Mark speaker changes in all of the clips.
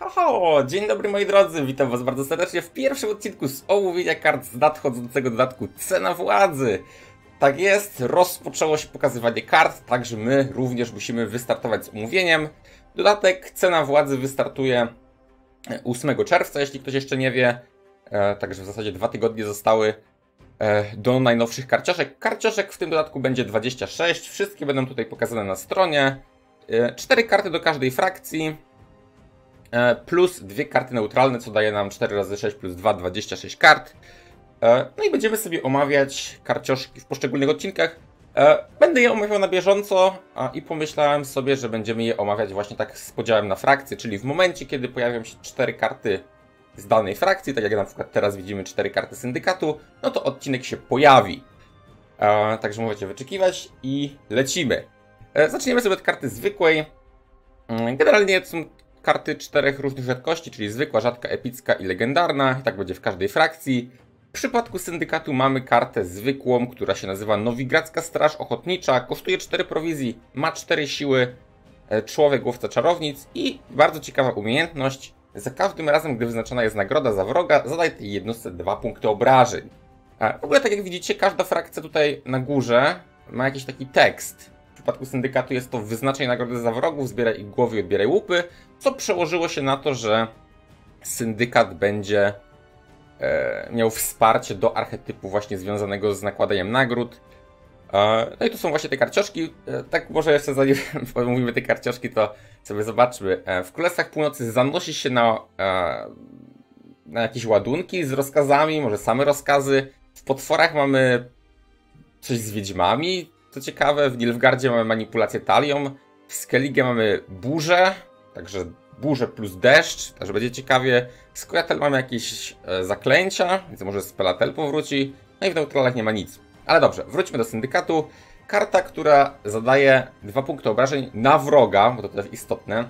Speaker 1: Ho, dzień dobry moi drodzy, witam was bardzo serdecznie w pierwszym odcinku z omówienia kart z nadchodzącego dodatku Cena Władzy. Tak jest, rozpoczęło się pokazywanie kart, także my również musimy wystartować z omówieniem. Dodatek Cena Władzy wystartuje 8 czerwca, jeśli ktoś jeszcze nie wie. E, także w zasadzie dwa tygodnie zostały e, do najnowszych karcioszek. Karcioszek w tym dodatku będzie 26, wszystkie będą tutaj pokazane na stronie. E, cztery karty do każdej frakcji, e, plus dwie karty neutralne, co daje nam 4 razy 6 plus 2, 26 kart. E, no i będziemy sobie omawiać karcioszki w poszczególnych odcinkach. E, Będę je omawiał na bieżąco i pomyślałem sobie, że będziemy je omawiać właśnie tak z podziałem na frakcje, czyli w momencie, kiedy pojawią się cztery karty z danej frakcji, tak jak na przykład teraz widzimy cztery karty syndykatu, no to odcinek się pojawi. E, Także możecie wyczekiwać i lecimy. E, Zaczniemy sobie od karty zwykłej. Mm, Generalnie są karty czterech różnych rzadkości, czyli zwykła, rzadka, epicka i legendarna. I tak będzie w każdej frakcji. W przypadku syndykatu mamy kartę zwykłą, która się nazywa Nowigradzka Straż Ochotnicza. Kosztuje 4 prowizji, ma 4 siły, e, człowiek łowca czarownic i bardzo ciekawa umiejętność. Za każdym razem, gdy wyznaczona jest nagroda za wroga, zadaj tej jednostce 2 punkty obrażeń. A w ogóle, tak jak widzicie, każda frakcja tutaj na górze ma jakiś taki tekst. Przypadku syndykatu jest to wyznaczaj nagrody za wrogów, zbieraj ich głowy i odbieraj łupy, co przełożyło się na to, że syndykat będzie e, miał wsparcie do archetypu właśnie związanego z nakładaniem nagród. E, no i to są właśnie te karcioszki. E, tak może jeszcze zanim omówimy te karcioszki, to sobie zobaczmy. E, w Królestwach Północy zanosi się na, e, na jakieś ładunki z rozkazami, może same rozkazy. W potworach mamy coś z wiedźmami, co ciekawe. W Nilfgardzie mamy manipulację talią. W Skellige mamy burzę, także burzę plus deszcz, także będzie ciekawie. Skojatel mamy jakieś e, zaklęcia, więc może Spelatel powróci. No i w neutralach nie ma nic. Ale dobrze, wróćmy do syndykatu. Karta, która zadaje dwa punkty obrażeń na wroga, bo to też istotne.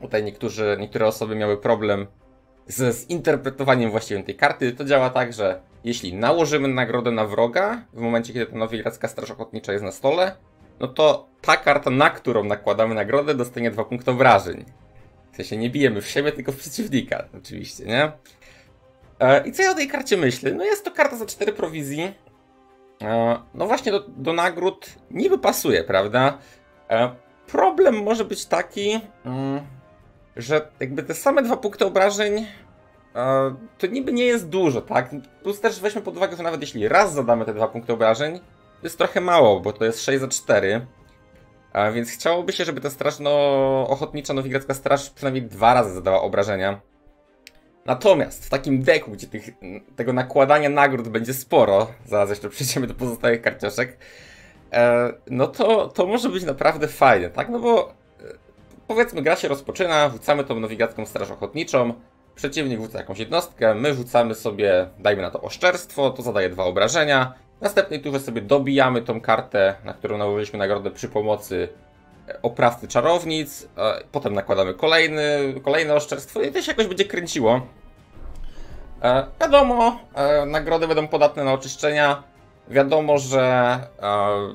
Speaker 1: Tutaj niektórzy, niektóre osoby miały problem z zinterpretowaniem właściwym tej karty. To działa tak, że jeśli nałożymy nagrodę na wroga, w momencie kiedy ta nowigradzka straż ochotnicza jest na stole, no to ta karta, na którą nakładamy nagrodę, dostanie dwa punkty obrażeń. W sensie nie bijemy w siebie, tylko w przeciwnika, oczywiście, nie? E, I co ja o tej karcie myślę? No jest to karta za 4 prowizji. E, no właśnie do, do nagród niby pasuje, prawda? E, problem może być taki, mm, że jakby te same dwa punkty obrażeń to niby nie jest dużo, tak? Plus też weźmy pod uwagę, że nawet jeśli raz zadamy te dwa punkty obrażeń, to jest trochę mało, bo to jest 6 za 4. A więc chciałoby się, żeby ta straż, no, ochotnicza nowigradzka straż przynajmniej dwa razy zadała obrażenia. Natomiast w takim deku, gdzie tych, tego nakładania nagród będzie sporo, zaraz jeszcze przejdziemy do pozostałych karcioszek, e, no to, to może być naprawdę fajne, tak? No bo e, powiedzmy, gra się rozpoczyna, rzucamy tą nowigradzką straż ochotniczą, przeciwnik rzuca jakąś jednostkę, my rzucamy sobie, dajmy na to oszczerstwo, to zadaje dwa obrażenia, w następnej turze sobie dobijamy tą kartę, na którą nałożyliśmy nagrodę przy pomocy e, oprawcy czarownic. e, Potem nakładamy kolejny, kolejne oszczerstwo i to się jakoś będzie kręciło. E, Wiadomo, nagrody będą podatne na oczyszczenia. Wiadomo, że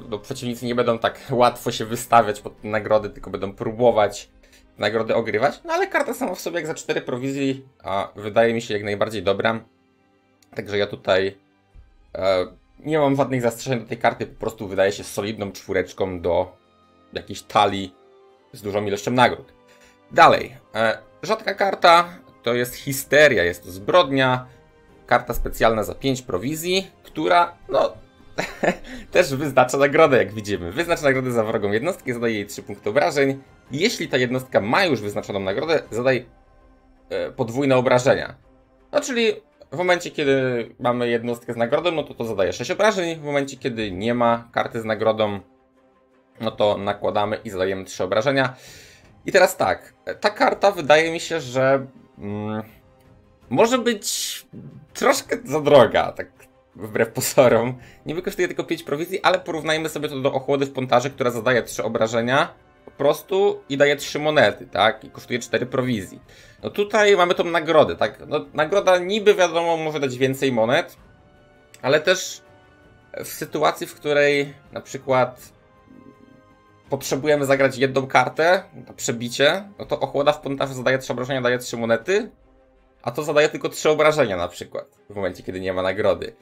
Speaker 1: no, przeciwnicy nie będą tak łatwo się wystawiać pod te nagrody, tylko będą próbować nagrody ogrywać. No ale karta sama w sobie jak za 4 prowizji a, wydaje mi się jak najbardziej dobra. Także ja tutaj e, nie mam żadnych zastrzeżeń do tej karty, po prostu wydaje się solidną czwóreczką do jakiejś talii z dużą ilością nagród. Dalej, e, rzadka karta to jest histeria, jest to zbrodnia, karta specjalna za 5 prowizji, która, no, też wyznacza nagrodę, jak widzimy. Wyznacza nagrodę za wrogą jednostkę, zadaje jej 3 punkty obrażeń. Jeśli ta jednostka ma już wyznaczoną nagrodę, zadaj e, podwójne obrażenia. No, czyli w momencie, kiedy mamy jednostkę z nagrodą, no to to zadaje 6 obrażeń. W momencie, kiedy nie ma karty z nagrodą, no to nakładamy i zadajemy 3 obrażenia. I teraz tak, ta karta wydaje mi się, że mm, może być troszkę za droga, tak wbrew pozorom. Niby kosztuje tylko 5 prowizji, ale porównajmy sobie to do ochłody w pontarze, która zadaje 3 obrażenia po prostu i daje 3 monety, tak? I kosztuje 4 prowizji. No tutaj mamy tą nagrodę, tak? No, nagroda niby wiadomo może dać więcej monet, ale też w sytuacji, w której na przykład potrzebujemy zagrać jedną kartę, to przebicie, no to ochłoda w pontaży zadaje 3 obrażenia, daje 3 monety, a to zadaje tylko 3 obrażenia na przykład, w momencie kiedy nie ma nagrody.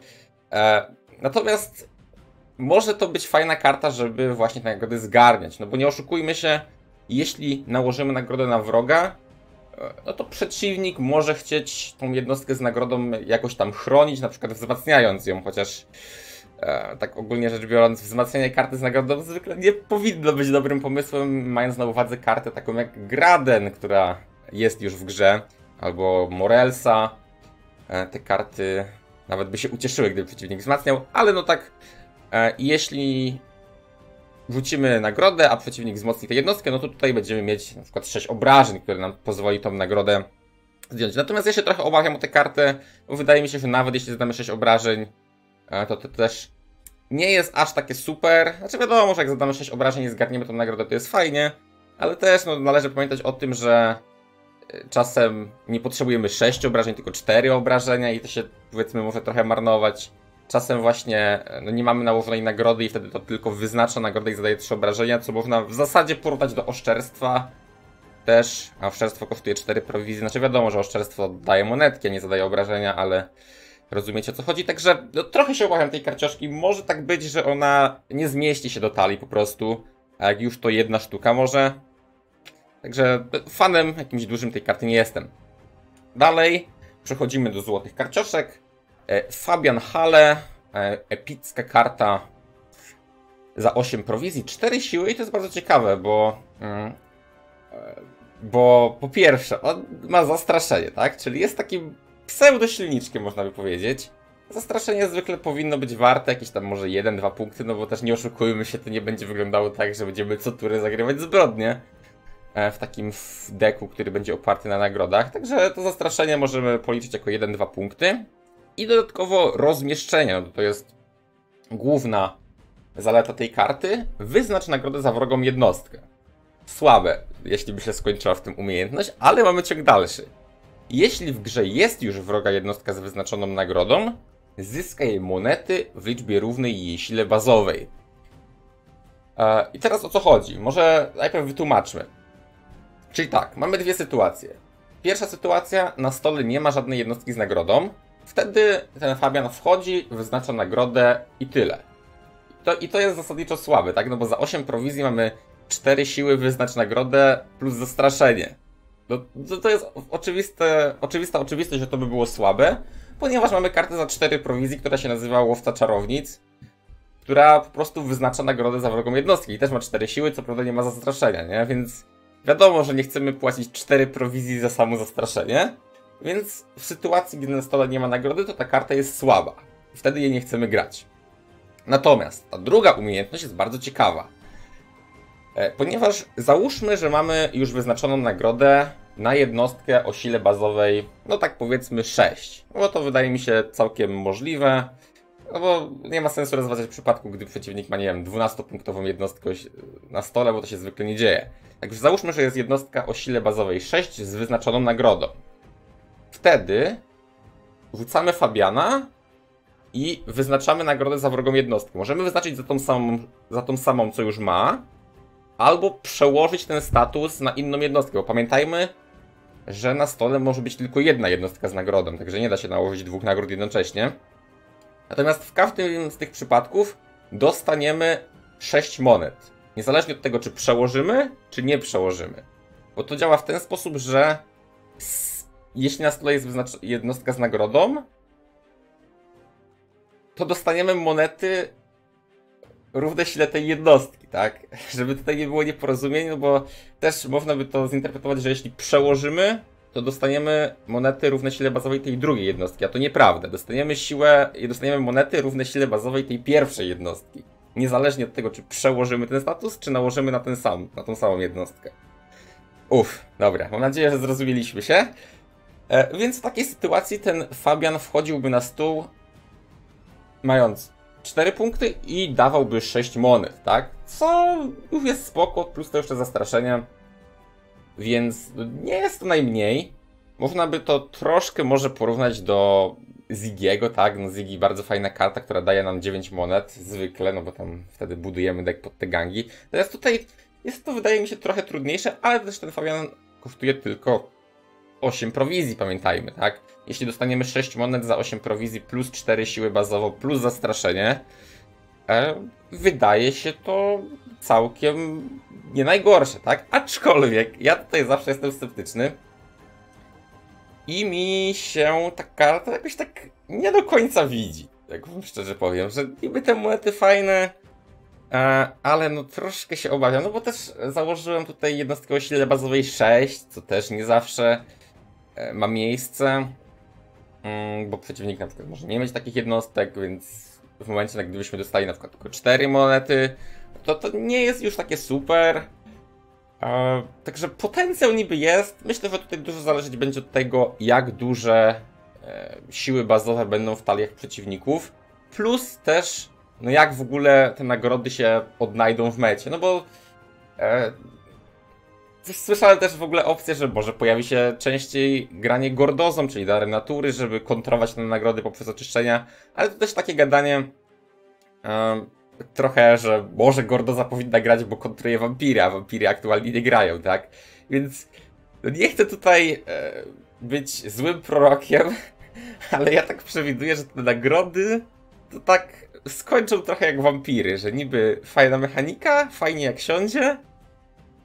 Speaker 1: E, natomiast może to być fajna karta, żeby właśnie te nagrody zgarniać, no bo nie oszukujmy się, jeśli nałożymy nagrodę na wroga, e, no to przeciwnik może chcieć tą jednostkę z nagrodą jakoś tam chronić, na przykład wzmacniając ją, chociaż e, tak ogólnie rzecz biorąc, wzmacnianie karty z nagrodą zwykle nie powinno być dobrym pomysłem, mając na uwadze kartę taką jak Graden, która jest już w grze, albo Morelsa. E, te karty nawet by się ucieszyły, gdyby przeciwnik wzmacniał, ale no tak, e, jeśli rzucimy nagrodę, a przeciwnik wzmocni tę jednostkę, no to tutaj będziemy mieć na przykład 6 obrażeń, które nam pozwoli tą nagrodę zdjąć. Natomiast ja się trochę obawiam o tę kartę, bo wydaje mi się, że nawet jeśli zadamy 6 obrażeń, e, to to też nie jest aż takie super. Znaczy wiadomo, że jak zadamy 6 obrażeń i zgarniemy tą nagrodę, to jest fajnie, ale też no, należy pamiętać o tym, że e, czasem nie potrzebujemy 6 obrażeń, tylko 4 obrażenia i to się powiedzmy może trochę marnować. Czasem właśnie no nie mamy nałożonej nagrody i wtedy to tylko wyznacza nagrodę i zadaje 3 obrażenia, co można w zasadzie porównać do oszczerstwa też, a oszczerstwo kosztuje 4 prowizje. Znaczy wiadomo, że oszczerstwo daje monetki, nie zadaje obrażenia, ale rozumiecie o co chodzi. Także no, trochę się obawiam tej karcioszki. Może tak być, że ona nie zmieści się do talii po prostu, a jak już to jedna sztuka może. Także fanem jakimś dużym tej karty nie jestem. Dalej przechodzimy do złotych karcioszek. E, Fabian Hale, e, epicka karta za 8 prowizji, 4 siły i to jest bardzo ciekawe, bo mm, e, bo po pierwsze, on ma zastraszenie, tak? Czyli jest takim pseudo-silniczkiem, można by powiedzieć. Zastraszenie zwykle powinno być warte jakieś tam może 1-2 punkty, no bo też nie oszukujmy się, to nie będzie wyglądało tak, że będziemy co turę zagrywać zbrodnie w takim deku, który będzie oparty na nagrodach. Także to zastraszenie możemy policzyć jako 1-2 punkty. I dodatkowo rozmieszczenie, no to jest główna zaleta tej karty. Wyznacz nagrodę za wrogą jednostkę. Słabe, jeśli by się skończyła w tym umiejętność, ale mamy ciąg dalszy. Jeśli w grze jest już wroga jednostka z wyznaczoną nagrodą, zyska jej monety w liczbie równej jej sile bazowej. E, I teraz o co chodzi? Może najpierw wytłumaczmy. Czyli tak, mamy dwie sytuacje. Pierwsza sytuacja, na stole nie ma żadnej jednostki z nagrodą, Wtedy ten Fabian wchodzi, wyznacza nagrodę i tyle. To, I to jest zasadniczo słabe, tak? No bo za 8 prowizji mamy 4 siły wyznacz nagrodę plus zastraszenie. No, to, to jest oczywiste, oczywista oczywistość, że to by było słabe, ponieważ mamy kartę za 4 prowizji, która się nazywa Łowca Czarownic, która po prostu wyznacza nagrodę za wrogą jednostkę i też ma 4 siły, co prawda nie ma zastraszenia, nie? Więc wiadomo, że nie chcemy płacić 4 prowizji za samo zastraszenie, więc w sytuacji, gdy na stole nie ma nagrody, to ta karta jest słaba. Wtedy jej nie chcemy grać. Natomiast ta druga umiejętność jest bardzo ciekawa. E, ponieważ załóżmy, że mamy już wyznaczoną nagrodę na jednostkę o sile bazowej, no tak powiedzmy 6. No bo to wydaje mi się całkiem możliwe. No bo nie ma sensu rozważać w przypadku, gdy przeciwnik ma, nie wiem, 12-punktową jednostkę na stole, bo to się zwykle nie dzieje. Także załóżmy, że jest jednostka o sile bazowej 6 z wyznaczoną nagrodą. Wtedy rzucamy Fabiana i wyznaczamy nagrodę za wrogą jednostkę. Możemy wyznaczyć za tą samą, za tą samą co już ma, albo przełożyć ten status na inną jednostkę, bo pamiętajmy, że na stole może być tylko jedna jednostka z nagrodą, także nie da się nałożyć dwóch nagród jednocześnie. Natomiast w każdym z tych przypadków dostaniemy 6 monet. Niezależnie od tego, czy przełożymy, czy nie przełożymy. Bo to działa w ten sposób, że jeśli na stole jest jednostka z nagrodą, to dostaniemy monety równe sile tej jednostki, tak? Żeby tutaj nie było nieporozumień, no bo też można by to zinterpretować, że jeśli przełożymy, to dostaniemy monety równe sile bazowej tej drugiej jednostki, a to nieprawda. Dostaniemy siłę i dostaniemy monety równe sile bazowej tej pierwszej jednostki. Niezależnie od tego, czy przełożymy ten status, czy nałożymy na ten sam, na tą samą jednostkę. Uff, dobra, mam nadzieję, że zrozumieliśmy się. E, więc w takiej sytuacji ten Fabian wchodziłby na stół mając 4 punkty i dawałby 6 monet, tak? Co już jest spoko, plus to jeszcze zastraszenie. Więc nie jest to najmniej. Można by to troszkę może porównać do Zigiego, tak? No Ziggy bardzo fajna karta, która daje nam 9 monet, zwykle, no bo tam wtedy budujemy deck pod te gangi. Teraz tutaj jest to, wydaje mi się, trochę trudniejsze, ale też ten Fabian kosztuje tylko 8 prowizji, pamiętajmy, tak? Jeśli dostaniemy 6 monet za 8 prowizji plus 4 siły bazowo plus zastraszenie, e, wydaje się to całkiem nie najgorsze, tak? Aczkolwiek ja tutaj zawsze jestem sceptyczny i mi się ta karta jakoś tak nie do końca widzi, jak szczerze powiem, że niby te monety fajne, e, ale no troszkę się obawiam, no bo też założyłem tutaj jednostkę o sile bazowej 6, co też nie zawsze ma miejsce, mm, bo przeciwnik na przykład może nie mieć takich jednostek, więc w momencie, gdybyśmy dostali na przykład tylko 4 monety, to to nie jest już takie super. E, także potencjał niby jest. Myślę, że tutaj dużo zależeć będzie od tego, jak duże e, siły bazowe będą w taliach przeciwników. Plus też, no jak w ogóle te nagrody się odnajdą w mecie. No bo e, słyszałem też w ogóle opcję, że może pojawi się częściej granie gordozą, czyli dary natury, żeby kontrować te nagrody poprzez oczyszczenia. Ale to też takie gadanie. E, trochę, że może Gordoza powinna grać, bo kontruje wampiry, a wampiry aktualnie nie grają, tak? Więc no nie chcę tutaj e, być złym prorokiem, ale ja tak przewiduję, że te nagrody to tak skończą trochę jak wampiry, że niby fajna mechanika, fajnie jak siądzie,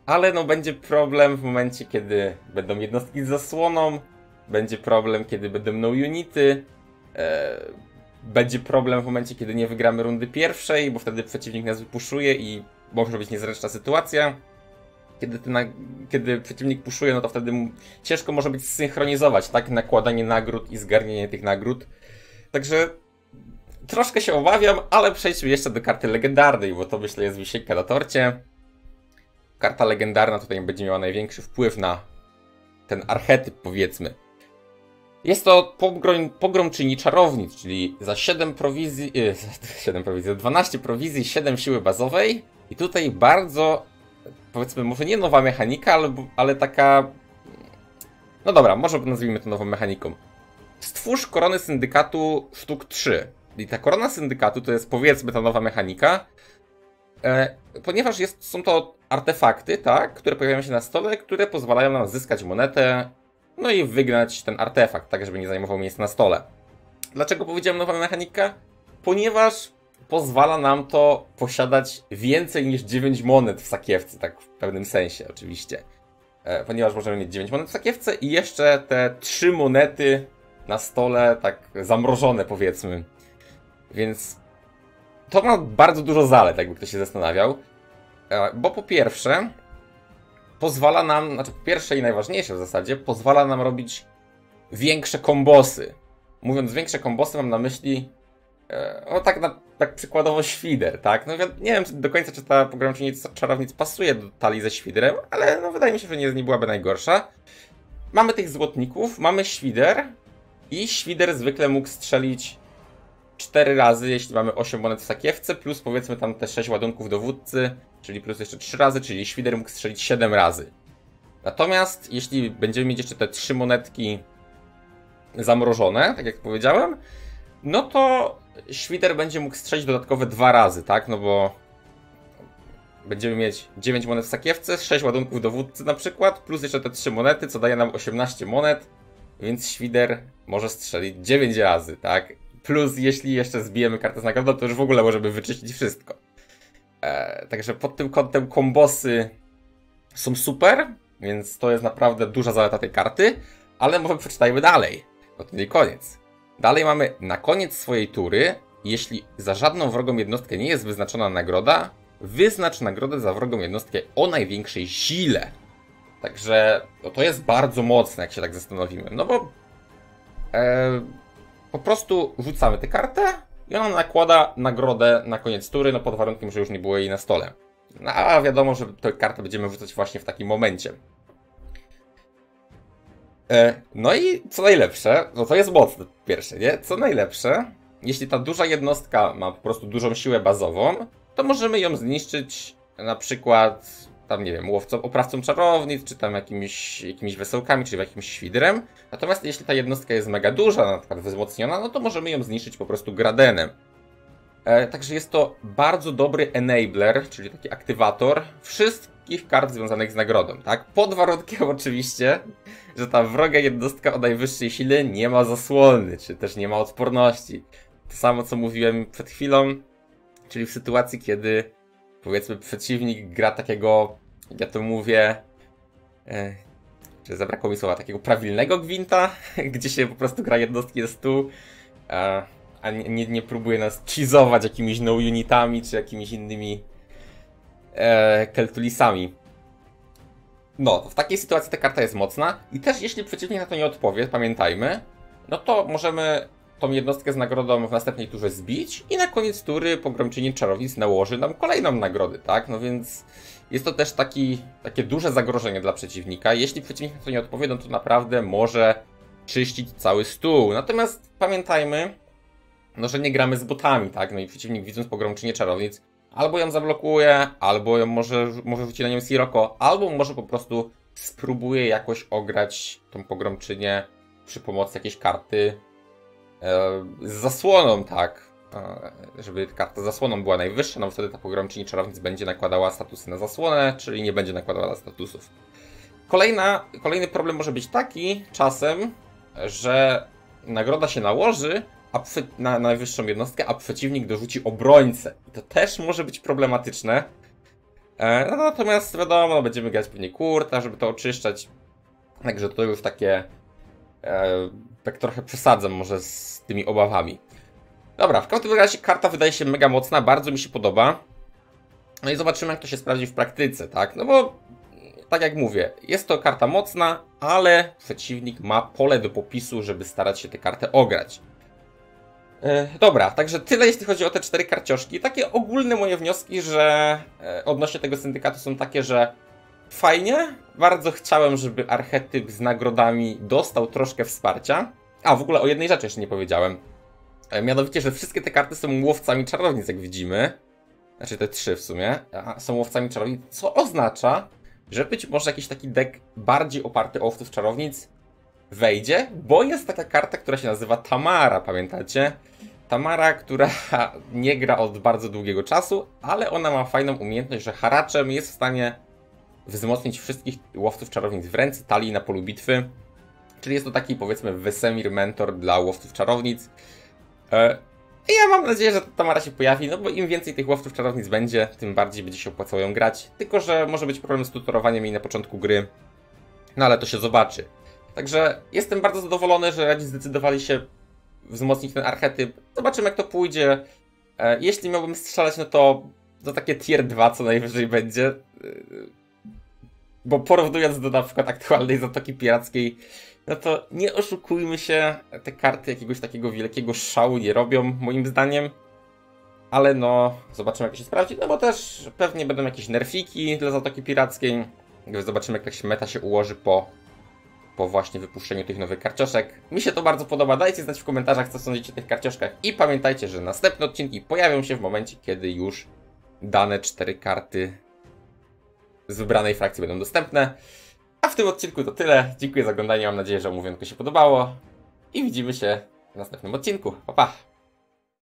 Speaker 1: ale no będzie problem w momencie, kiedy będą jednostki z zasłoną, będzie problem, kiedy będą no unity, e, będzie problem w momencie, kiedy nie wygramy rundy pierwszej, bo wtedy przeciwnik nas wypuszuje i może być niezręczna sytuacja. Kiedy, na, kiedy przeciwnik puszuje, no to wtedy ciężko może być zsynchronizować, tak? Nakładanie nagród i zgarnienie tych nagród. Także troszkę się obawiam, ale przejdźmy jeszcze do karty legendarnej, bo to myślę jest wisienka na torcie. Karta legendarna tutaj będzie miała największy wpływ na ten archetyp, powiedzmy. Jest to pogrom, pogromczyni czarownic, czyli za 7 prowizji, yy, 7 prowizji, 12 prowizji, 7 siły bazowej. I tutaj bardzo, powiedzmy, może nie nowa mechanika, ale, ale taka... No dobra, może nazwijmy to nową mechaniką. Stwórz korony syndykatu sztuk 3. I ta korona syndykatu to jest powiedzmy ta nowa mechanika, e, ponieważ jest, są to artefakty, tak, które pojawiają się na stole, które pozwalają nam zyskać monetę no i wygnać ten artefakt, tak żeby nie zajmował miejsca na stole. Dlaczego powiedziałem nowa mechanika? Ponieważ pozwala nam to posiadać więcej niż 9 monet w sakiewce, tak w pewnym sensie oczywiście. E, ponieważ możemy mieć 9 monet w sakiewce i jeszcze te 3 monety na stole, tak zamrożone powiedzmy. Więc to ma bardzo dużo zalet, jakby ktoś się zastanawiał. E, bo po pierwsze, pozwala nam, znaczy pierwsze i najważniejsze w zasadzie, pozwala nam robić większe kombosy. Mówiąc większe kombosy mam na myśli e, no tak, na, tak przykładowo świder, tak? No nie wiem do końca, czy ta pogromczynica czarownic pasuje do talii ze świderem, ale no wydaje mi się, że nie, nie byłaby najgorsza. Mamy tych złotników, mamy świder i świder zwykle mógł strzelić 4 razy, jeśli mamy 8 monet w sakiewce, plus powiedzmy tam te 6 ładunków dowódcy, czyli plus jeszcze 3 razy, czyli świder mógł strzelić 7 razy. Natomiast jeśli będziemy mieć jeszcze te 3 monetki zamrożone, tak jak powiedziałem, no to świder będzie mógł strzelić dodatkowe 2 razy, tak? No bo będziemy mieć 9 monet w sakiewce, 6 ładunków dowódcy na przykład, plus jeszcze te 3 monety, co daje nam 18 monet, więc świder może strzelić 9 razy, tak? Plus jeśli jeszcze zbijemy kartę z nagrodą, to już w ogóle możemy wyczyścić wszystko. E, także pod tym kątem kombosy są super, więc to jest naprawdę duża zaleta tej karty, ale może przeczytajmy dalej, bo to nie koniec. Dalej mamy na koniec swojej tury, jeśli za żadną wrogą jednostkę nie jest wyznaczona nagroda, wyznacz nagrodę za wrogą jednostkę o największej sile. Także no to jest bardzo mocne, jak się tak zastanowimy. No bo e, po prostu rzucamy tę kartę i ona nakłada nagrodę na koniec tury, no pod warunkiem, że już nie było jej na stole. No, a wiadomo, że tę kartę będziemy rzucać właśnie w takim momencie. E, no i co najlepsze, no to jest mocne pierwsze, nie? Co najlepsze, jeśli ta duża jednostka ma po prostu dużą siłę bazową, to możemy ją zniszczyć na przykład tam nie wiem, łowcą, oprawcą czarownic, czy tam jakimiś, jakimiś wesołkami, czy jakimś świdrem. Natomiast jeśli ta jednostka jest mega duża, na przykład wzmocniona, no to możemy ją zniszczyć po prostu gradenem. E, także jest to bardzo dobry enabler, czyli taki aktywator wszystkich kart związanych z nagrodą, tak? Pod warunkiem oczywiście, że ta wroga jednostka o najwyższej sile nie ma zasłony, czy też nie ma odporności. To samo co mówiłem przed chwilą, czyli w sytuacji, kiedy powiedzmy przeciwnik gra takiego, ja to mówię, e, czy zabrakło mi słowa, takiego prawilnego gwinta, gdzie się po prostu gra jednostki z stu, a, a nie, nie, próbuje nas cheezować jakimiś no unitami, czy jakimiś innymi e, keltulisami. No, w takiej sytuacji ta karta jest mocna i też jeśli przeciwnik na to nie odpowie, pamiętajmy, no to możemy tą jednostkę z nagrodą w następnej turze zbić i na koniec tury pogromczyni czarownic nałoży nam kolejną nagrodę, tak? No więc jest to też taki, takie duże zagrożenie dla przeciwnika. Jeśli przeciwnik to nie odpowie, no to naprawdę może czyścić cały stół. Natomiast pamiętajmy, no że nie gramy z botami, tak? No i przeciwnik widząc pogromczynię czarownic albo ją zablokuje, albo ją może, może rzuci na nią Siroko, albo może po prostu spróbuje jakoś ograć tą pogromczynię przy pomocy jakiejś karty z zasłoną, tak. E, żeby karta zasłoną była najwyższa, no wtedy ta pogromczyni czarownic będzie nakładała statusy na zasłonę, czyli nie będzie nakładała statusów. Kolejna, kolejny problem może być taki czasem, że nagroda się nałoży, a na najwyższą jednostkę, a przeciwnik dorzuci obrońcę. I to też może być problematyczne. E, no, natomiast wiadomo, będziemy grać pewnie kurta, żeby to oczyszczać. Także to już takie... E, tak trochę przesadzam może z tymi obawami. Dobra, w każdym razie karta wydaje się mega mocna, bardzo mi się podoba. No i zobaczymy jak to się sprawdzi w praktyce, tak? No bo tak jak mówię, jest to karta mocna, ale przeciwnik ma pole do popisu, żeby starać się tę kartę ograć. E, dobra, także tyle jeśli chodzi o te cztery karcioszki. Takie ogólne moje wnioski, że e, odnośnie tego syndykatu są takie, że fajnie, bardzo chciałem, żeby archetyp z nagrodami dostał troszkę wsparcia. A, w ogóle o jednej rzeczy jeszcze nie powiedziałem. E, mianowicie, że wszystkie te karty są łowcami czarownic, jak widzimy. Znaczy te trzy w sumie. Są łowcami czarownic, co oznacza, że być może jakiś taki deck bardziej oparty o łowców czarownic wejdzie, bo jest taka karta, która się nazywa Tamara, pamiętacie? Tamara, która nie gra od bardzo długiego czasu, ale ona ma fajną umiejętność, że haraczem jest w stanie wzmocnić wszystkich łowców czarownic w ręce, talii na polu bitwy. Czyli jest to taki powiedzmy Wesemir mentor dla łowców czarownic. E, I ja mam nadzieję, że ta Tamara się pojawi, no bo im więcej tych łowców czarownic będzie, tym bardziej będzie się opłacało ją grać. Tylko, że może być problem z tutorowaniem jej na początku gry. No ale to się zobaczy. Także jestem bardzo zadowolony, że radzi zdecydowali się wzmocnić ten archetyp. Zobaczymy jak to pójdzie. E, jeśli miałbym strzelać, no to to takie tier 2 co najwyżej będzie. E, bo porównując do na przykład aktualnej Zatoki Pirackiej, no to nie oszukujmy się, te karty jakiegoś takiego wielkiego szału nie robią, moim zdaniem. Ale no, zobaczymy jak się sprawdzi, no bo też pewnie będą jakieś nerfiki dla Zatoki Pirackiej. Zobaczymy jak meta się ułoży po po właśnie wypuszczeniu tych nowych karcioszek. Mi się to bardzo podoba, dajcie znać w komentarzach co sądzicie o tych karcioszkach i pamiętajcie, że następne odcinki pojawią się w momencie, kiedy już dane cztery karty z wybranej frakcji będą dostępne. A w tym odcinku to tyle. Dziękuję za oglądanie, mam nadzieję, że omówionko się podobało i widzimy się w następnym odcinku. Pa, pa!